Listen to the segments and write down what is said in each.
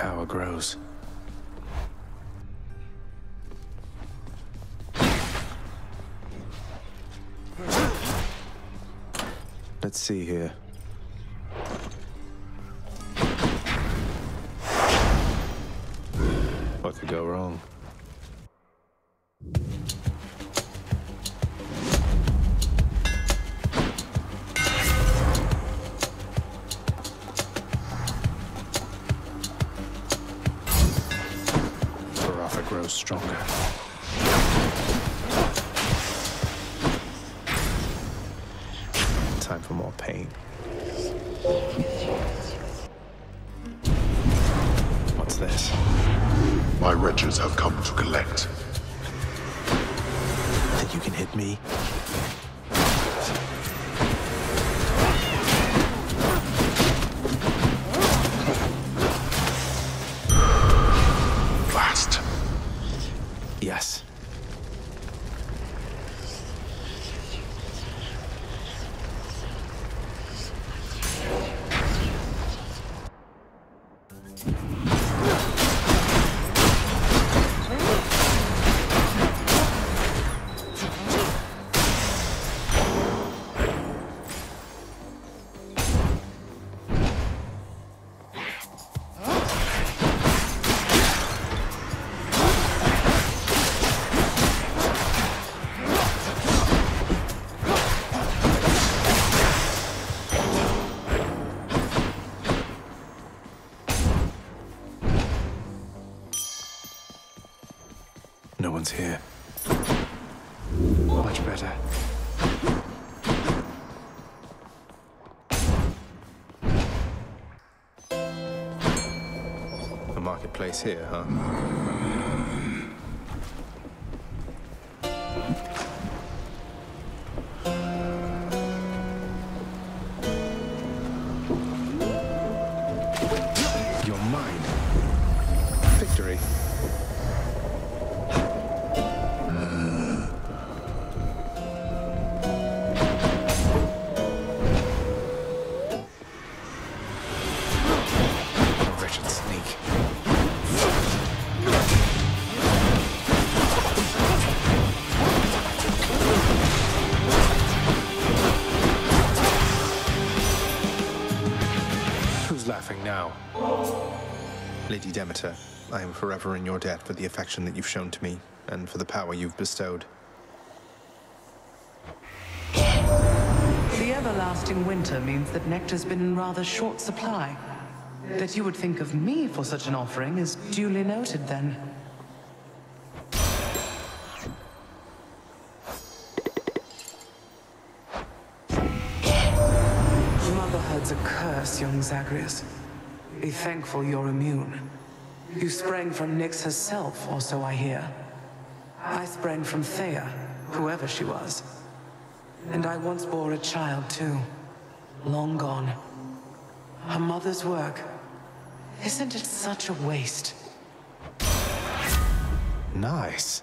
power grows. Let's see here. Here, huh? Lady Demeter, I am forever in your debt for the affection that you've shown to me and for the power you've bestowed. The everlasting winter means that nectar's been in rather short supply. That you would think of me for such an offering is duly noted then. Motherhood's a curse, young Zagreus. Be thankful you're immune. You sprang from Nyx herself, or so I hear. I sprang from Rhea, whoever she was. And I once bore a child, too. Long gone. Her mother's work. Isn't it such a waste? Nice.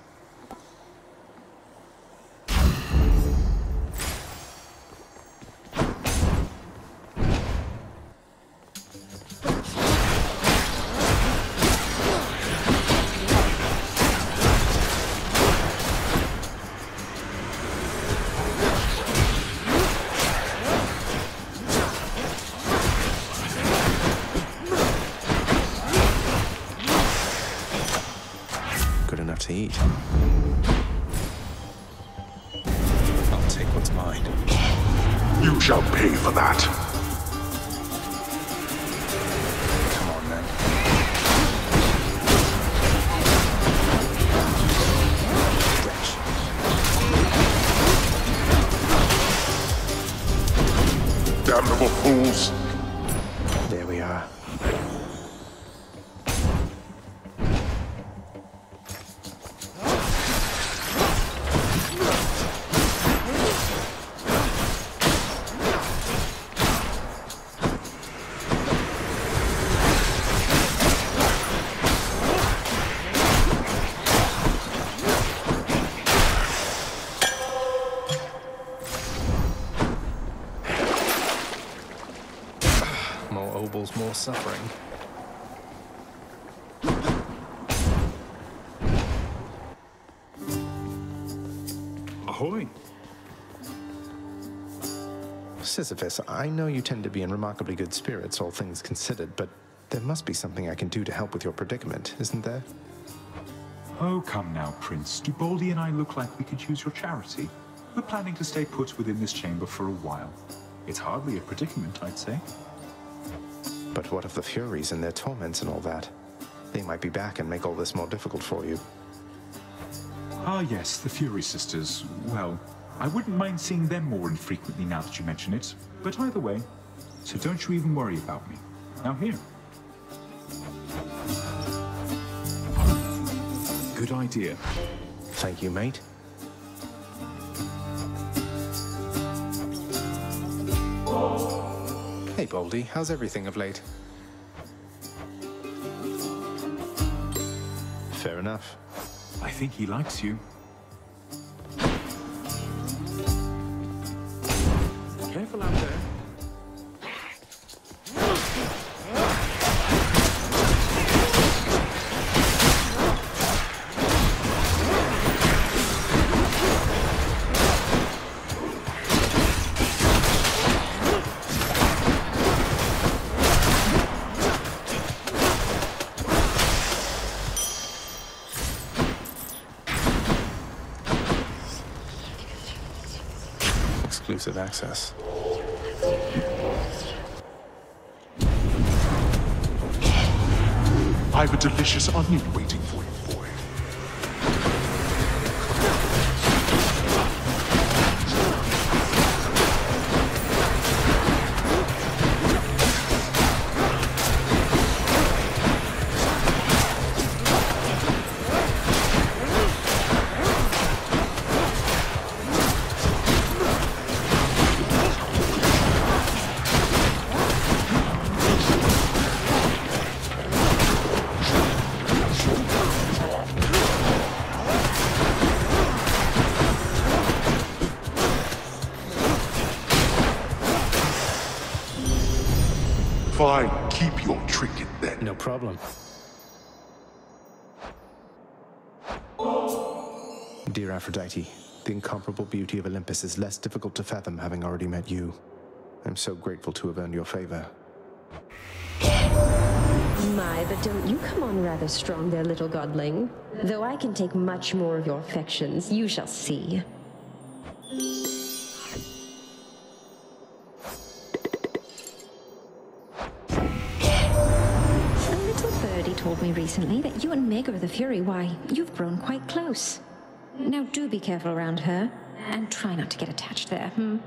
Suffering. Ahoy! Sisyphus, I know you tend to be in remarkably good spirits, all things considered, but there must be something I can do to help with your predicament, isn't there? Oh, come now, Prince. Do Bouldy and I look like we could use your charity? We're planning to stay put within this chamber for a while. It's hardly a predicament, I'd say. But what of the Furies and their torments and all that? They might be back and make all this more difficult for you. Ah, yes, the Fury Sisters. Well, I wouldn't mind seeing them more infrequently now that you mention it. But either way, so don't you even worry about me. Now here. Good idea. Thank you, mate. Hey, Bouldy, how's everything of late? Fair enough. I think he likes you. Careful out there. Exclusive access. I've a delicious onion waiting for Aphrodite, the incomparable beauty of Olympus is less difficult to fathom having already met you. I'm so grateful to have earned your favor. My, but don't you come on rather strong there, little godling. Though I can take much more of your affections, you shall see. A little birdie told me recently that you and Meg are the Fury. Why, you've grown quite close. Now do be careful around her, and try not to get attached there, hmm?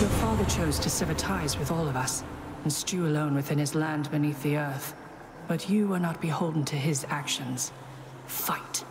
Your father chose to sever ties with all of us and stew alone within his land beneath the earth. But you are not beholden to his actions. Fight.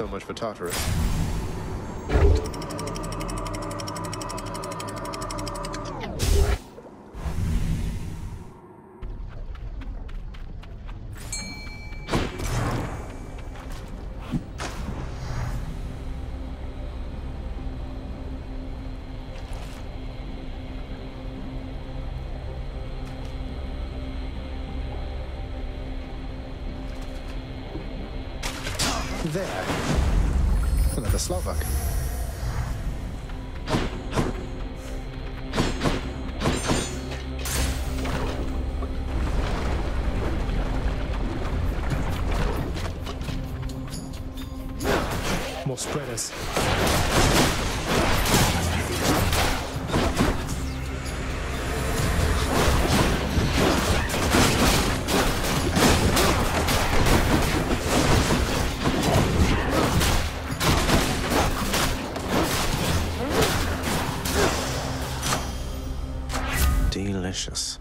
So much for Tartarus. Delicious.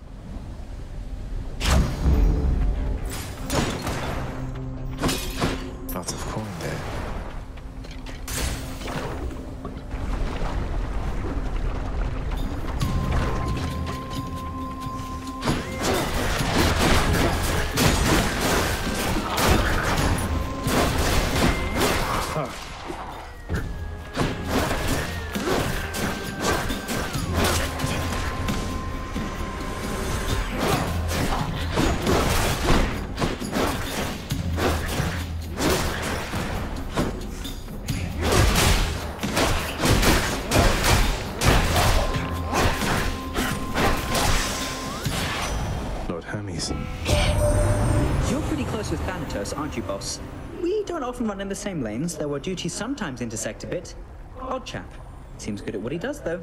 Often run in the same lanes, though our duties sometimes intersect a bit. Odd chap. Seems good at what he does, though.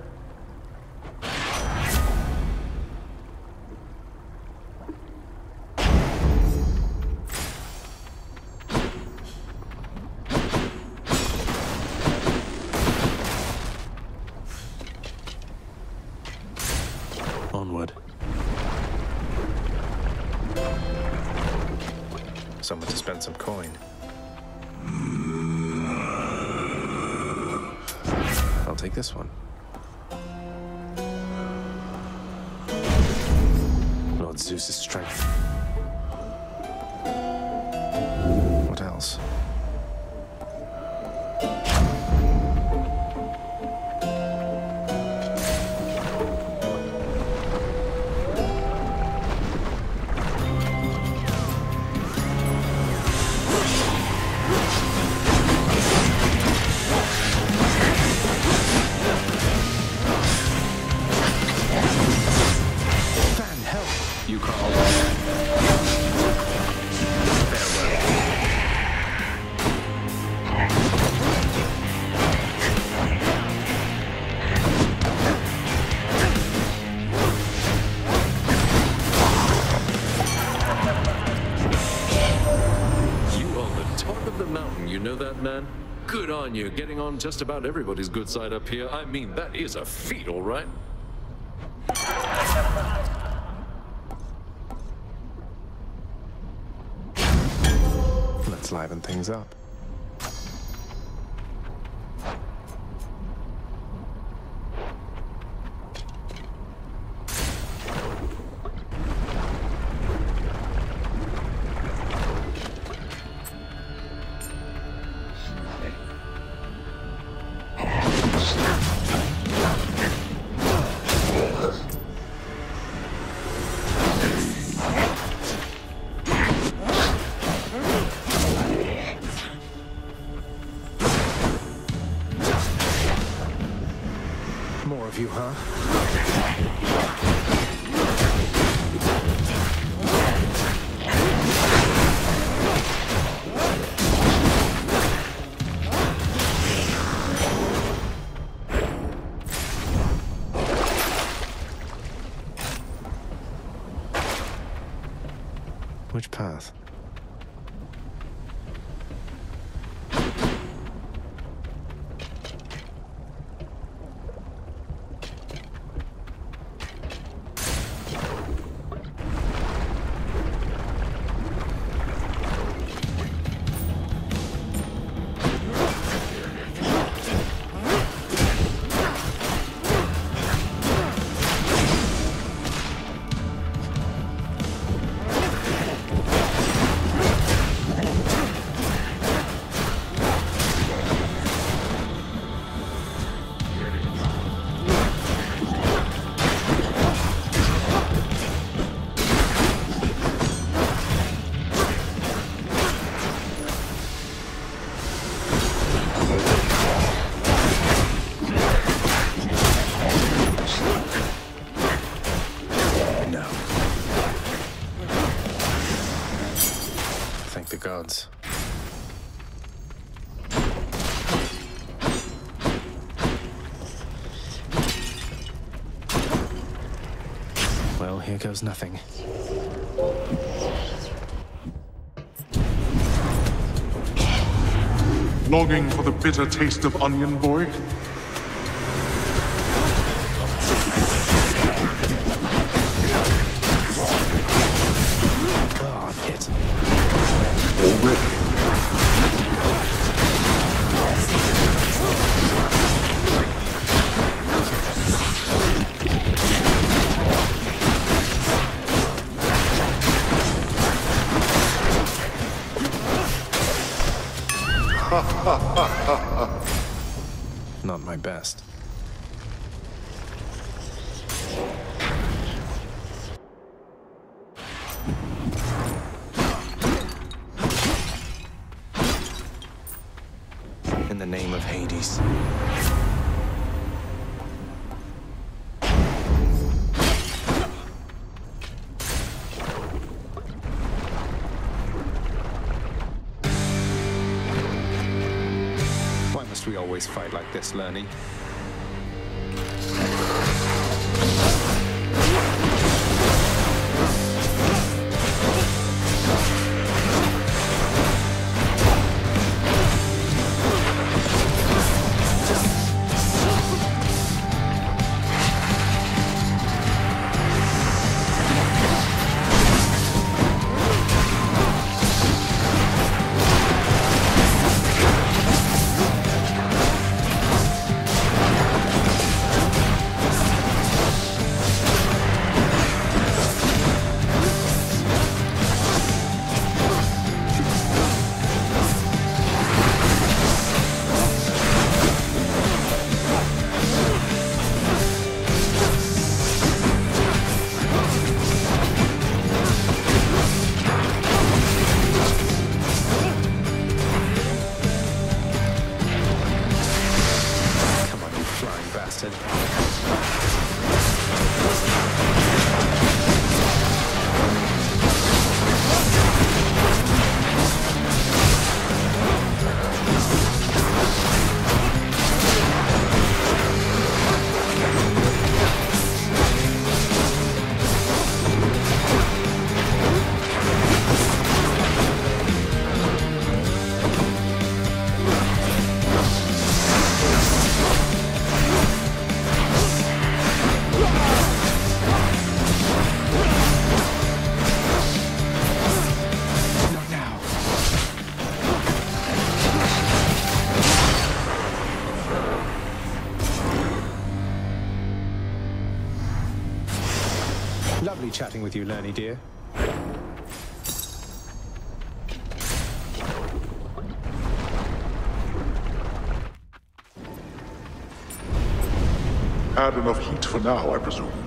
Mm, you know that, man? Good on you, getting on just about everybody's good side up here. I mean, that is a feat, all right? Let's liven things up. Thank the gods. Well, here goes nothing. Longing for the bitter taste of onion, boy? With you, Lernie dear. Had enough heat for now, I presume.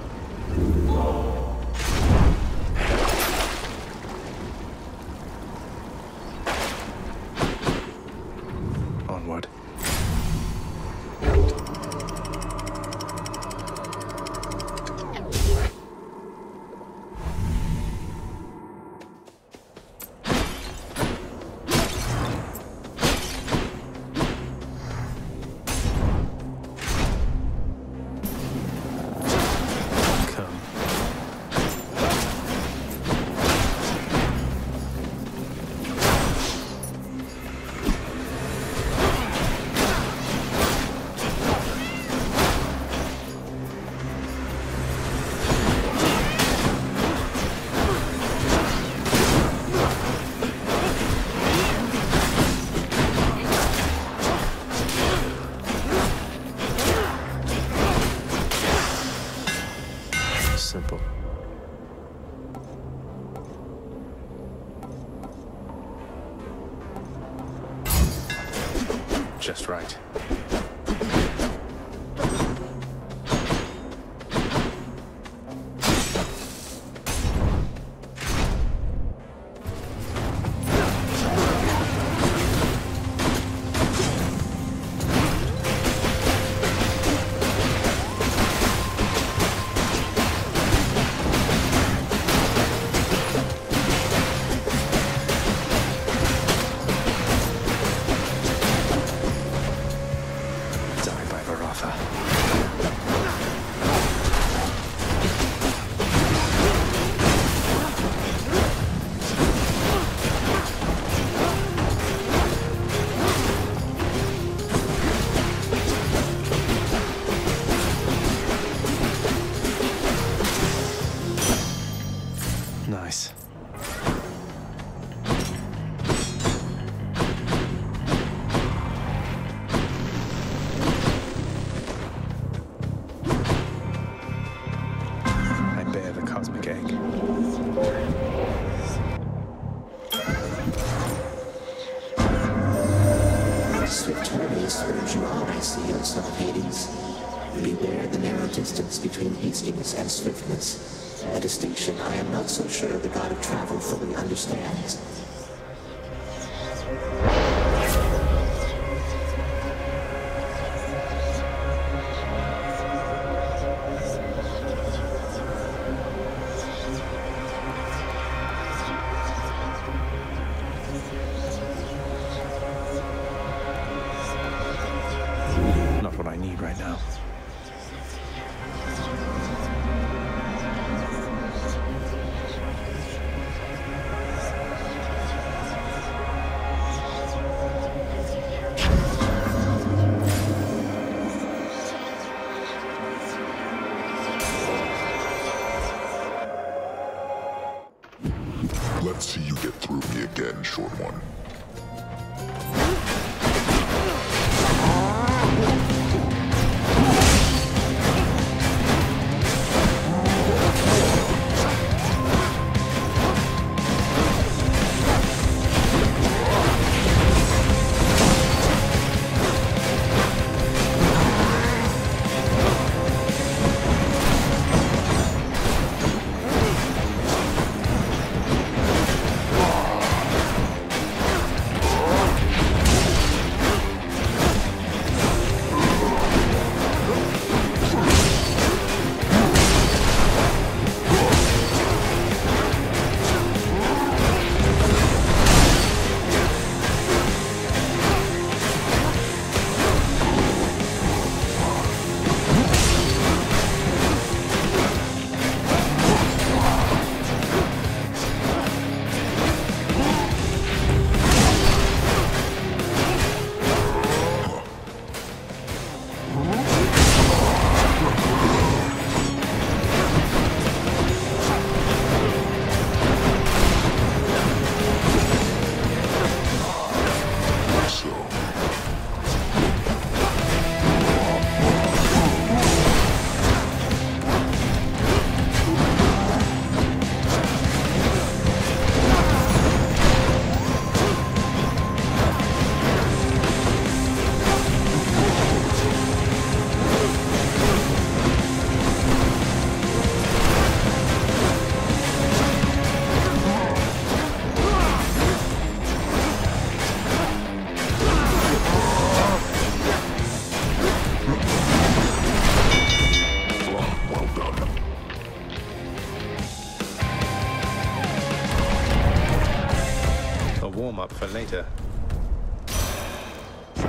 A warm up for later.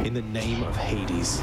In the name of Hades.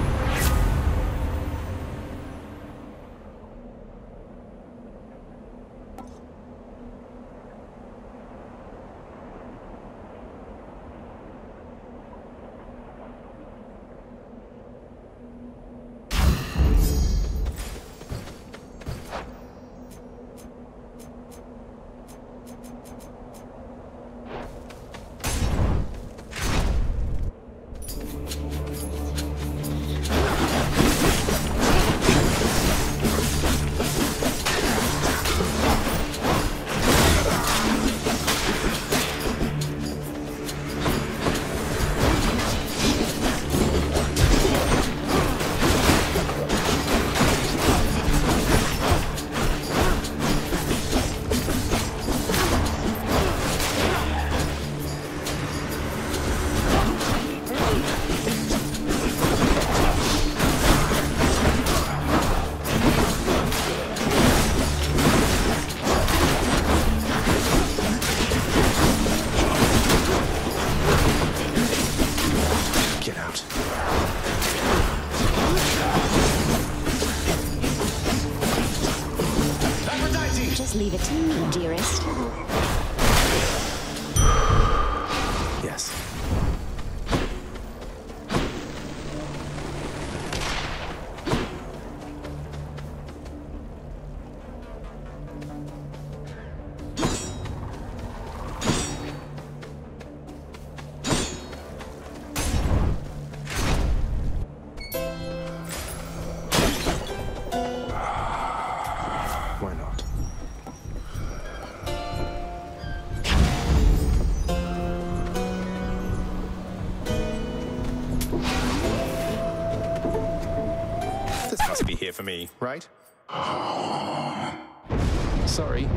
For me, right? Sorry.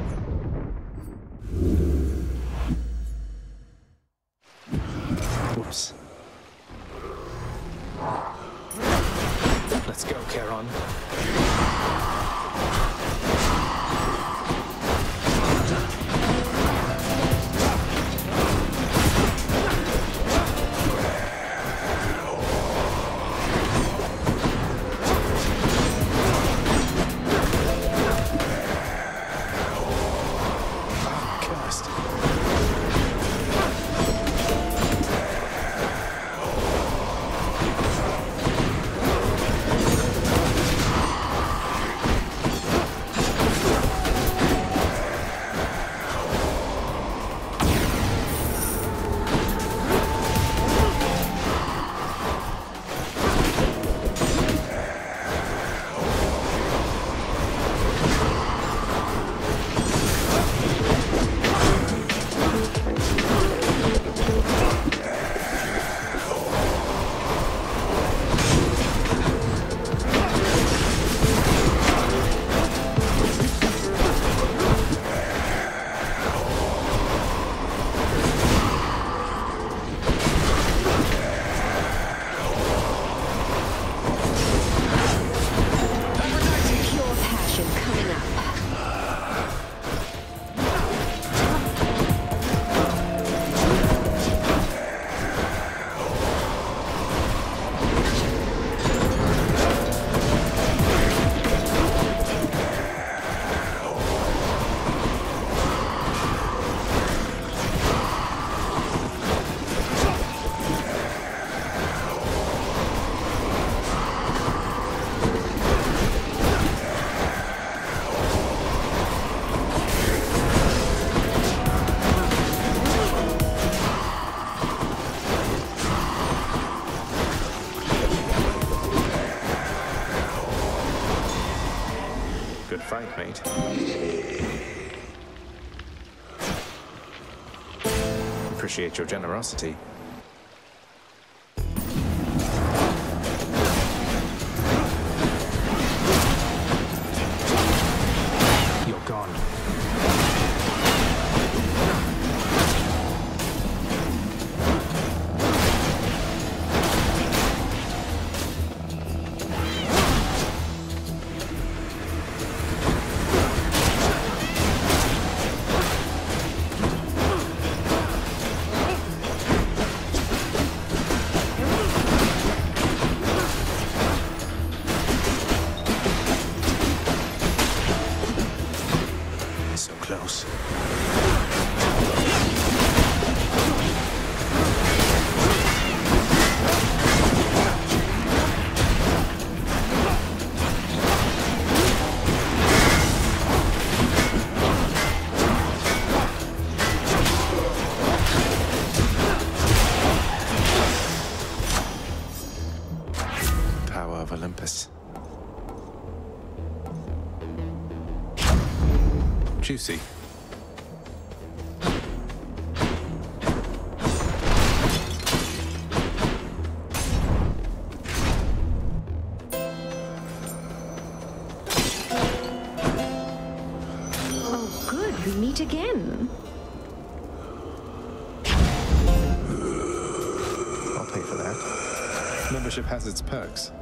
Appreciate your generosity. Juicy. Oh, good. We meet again. I'll pay for that. Membership has its perks.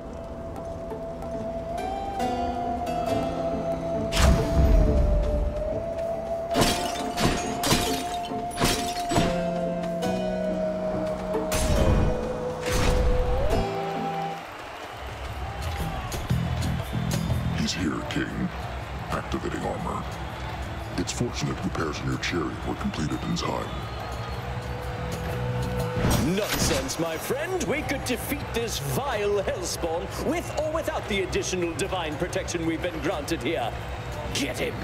Friend. We could defeat this vile hellspawn with or without the additional divine protection we've been granted here. Get him!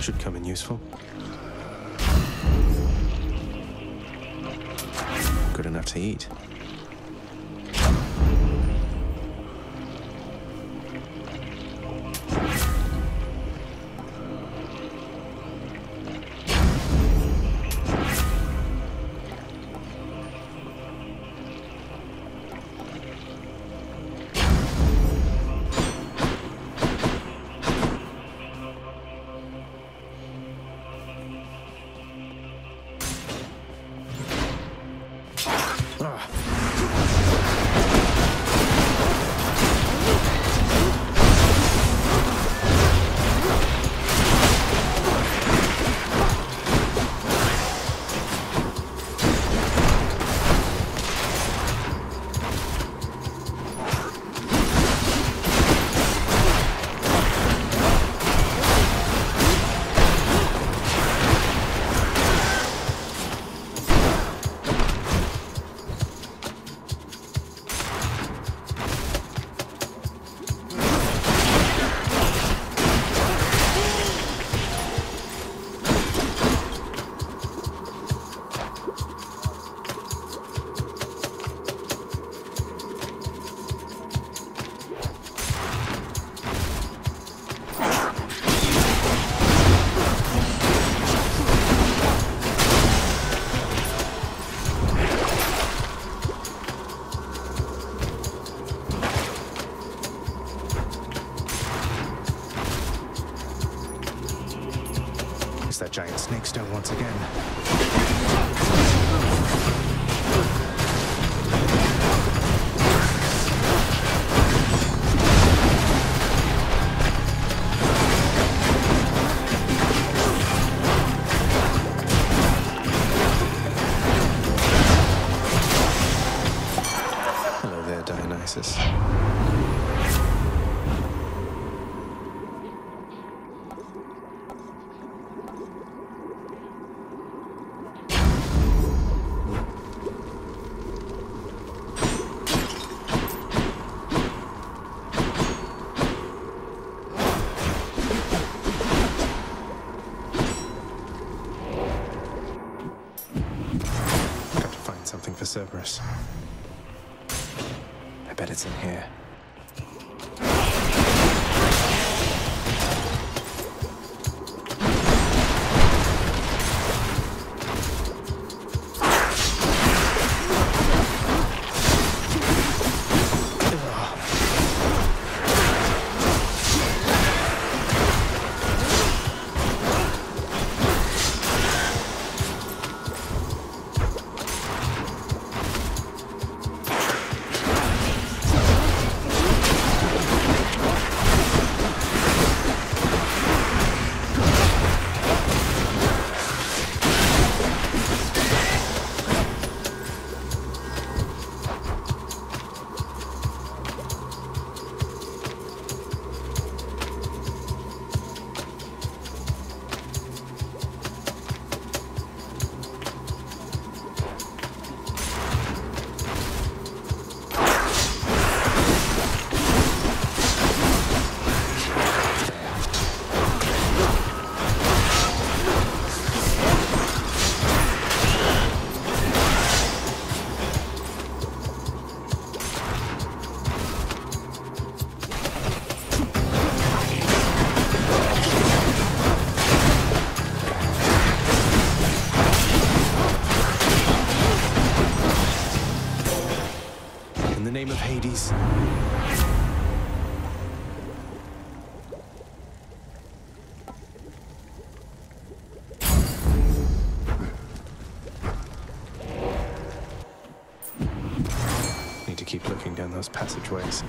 Should come in useful. Good enough to eat. once again. Cerberus. I bet it's in here. lurking down those passageways.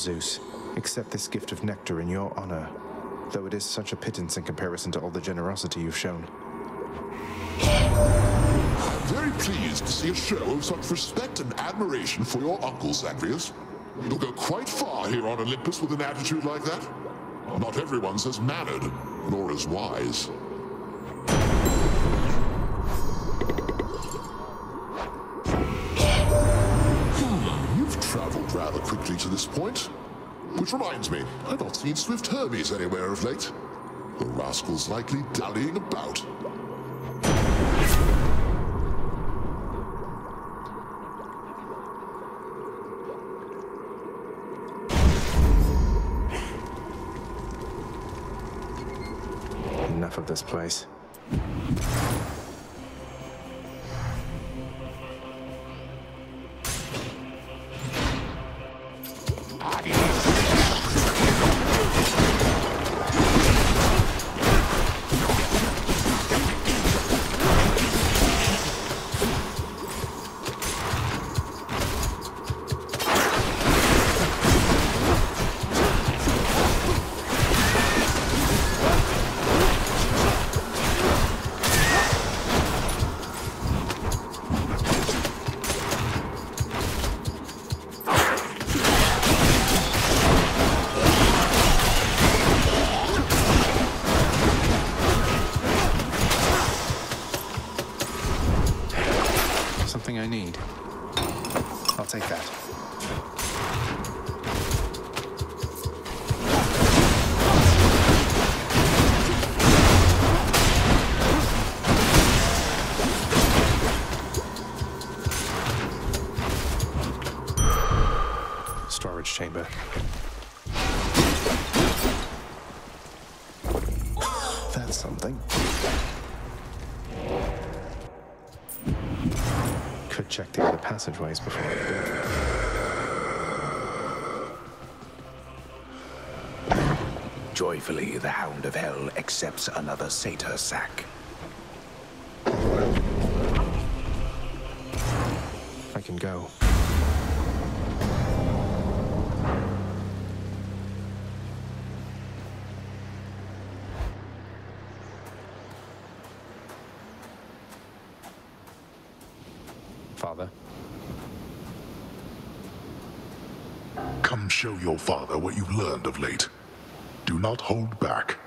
Zeus, accept this gift of nectar in your honor, though it is such a pittance in comparison to all the generosity you've shown. Very pleased to see a show of such respect and admiration for your uncle, Zagreus. You'll go quite far here on Olympus with an attitude like that. Not everyone's as mannered, nor as wise. Point. Which reminds me, I've not seen Swift Hermes anywhere of late. The rascal's likely dallying about. Enough of this place. Joyfully, the Hound of Hell accepts another satyr sack. I can go. Father. Come show your father what you've learned of late. Do not hold back.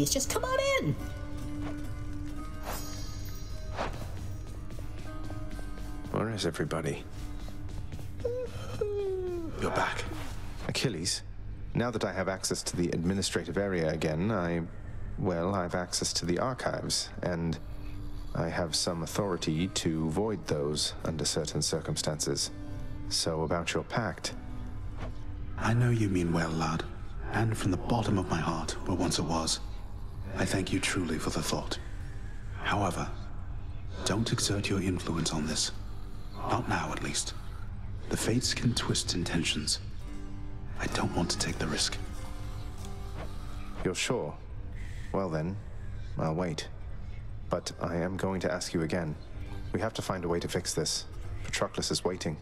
House. Just come on in. Where is everybody? You're back. Achilles, now that I have access to the administrative area again, I. Well, I've access to the archives, and I have some authority to void those under certain circumstances. So, about your pact. I know you mean well, lad. And from the bottom of my heart, where once it was, I thank you truly for the thought. However, don't exert your influence on this. Not now, at least. The fates can twist intentions. I don't want to take the risk. You're sure? Well then, I'll wait. But I am going to ask you again. We have to find a way to fix this. Patroclus is waiting.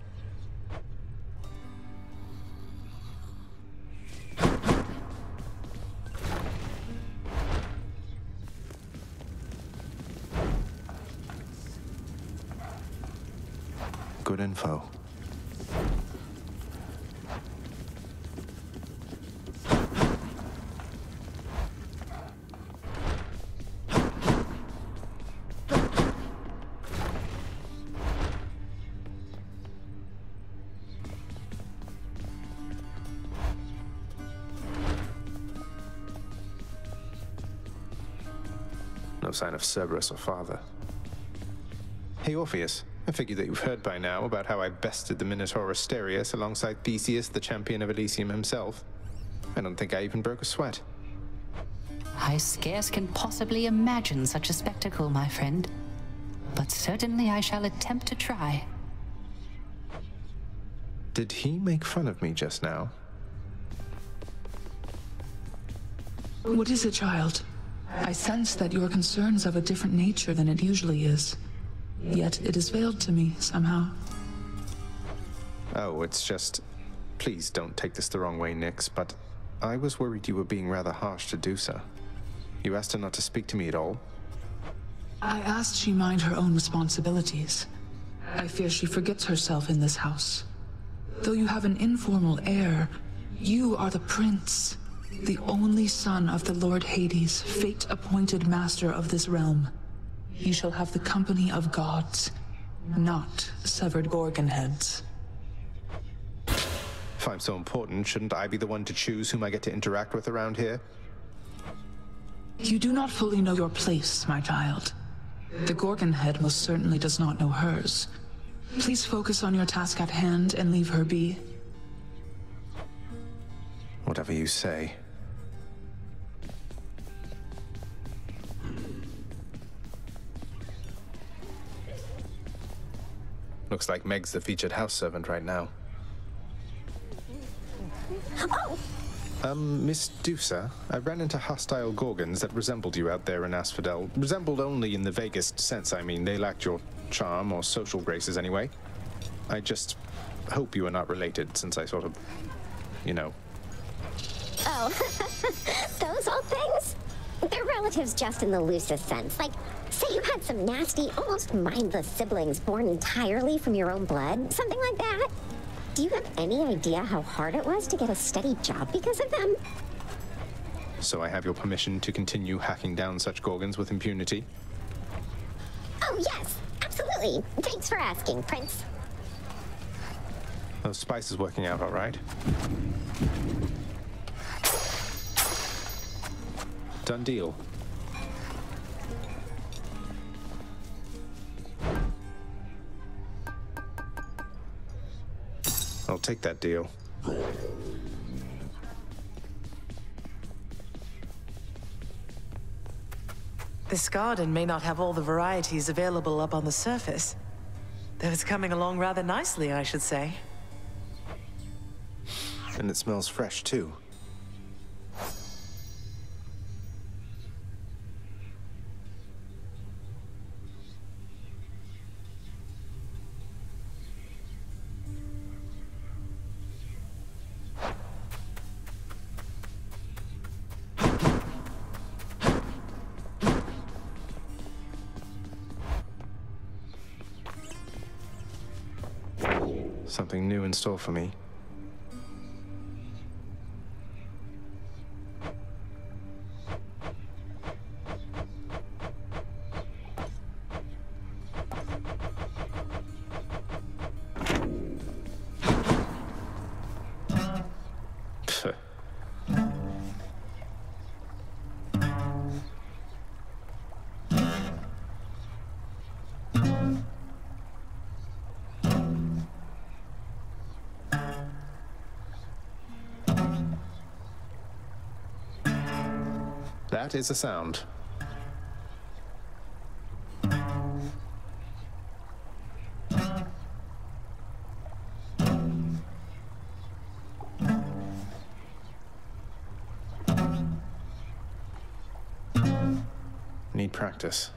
Sign of Cerberus or father. Hey, Orpheus. I figure that you've heard by now about how I bested the Minotaur Asterius alongside Theseus, the champion of Elysium himself. I don't think I even broke a sweat. I scarce can possibly imagine such a spectacle, my friend. But certainly I shall attempt to try. Did he make fun of me just now? What is it, child? I sense that your concern's of a different nature than it usually is. Yet it is veiled to me somehow. Oh, it's just. Please don't take this the wrong way, Nyx, but I was worried you were being rather harsh to Dusa. You asked her not to speak to me at all? I asked she mind her own responsibilities. I fear she forgets herself in this house. Though you have an informal air, you are the prince, the only son of the Lord Hades, fate-appointed master of this realm. You shall have the company of gods, not severed gorgon heads. If I'm so important, shouldn't I be the one to choose whom I get to interact with around here? You do not fully know your place, my child. The Gorgon head most certainly does not know hers. Please focus on your task at hand and leave her be. Whatever you say. Looks like Meg's the featured house servant right now. Um, Miss Dusa, I ran into hostile Gorgons that resembled you out there in Asphodel. Resembled only in the vaguest sense, I mean. They lacked your charm or social graces anyway. I just hope you are not related, since I sort of, you know. Oh, those old things? They're relatives just in the loosest sense. Like, say you had some nasty, almost mindless siblings born entirely from your own blood, something like that. Do you have any idea how hard it was to get a steady job because of them? So I have your permission to continue hacking down such Gorgons with impunity? Oh, yes, absolutely. Thanks for asking, Prince. Those spices working out all right? Done deal. I'll take that deal. This garden may not have all the varieties available up on the surface, though it's coming along rather nicely, I should say. And it smells fresh, too. In store for me. That is a sound. Need practice.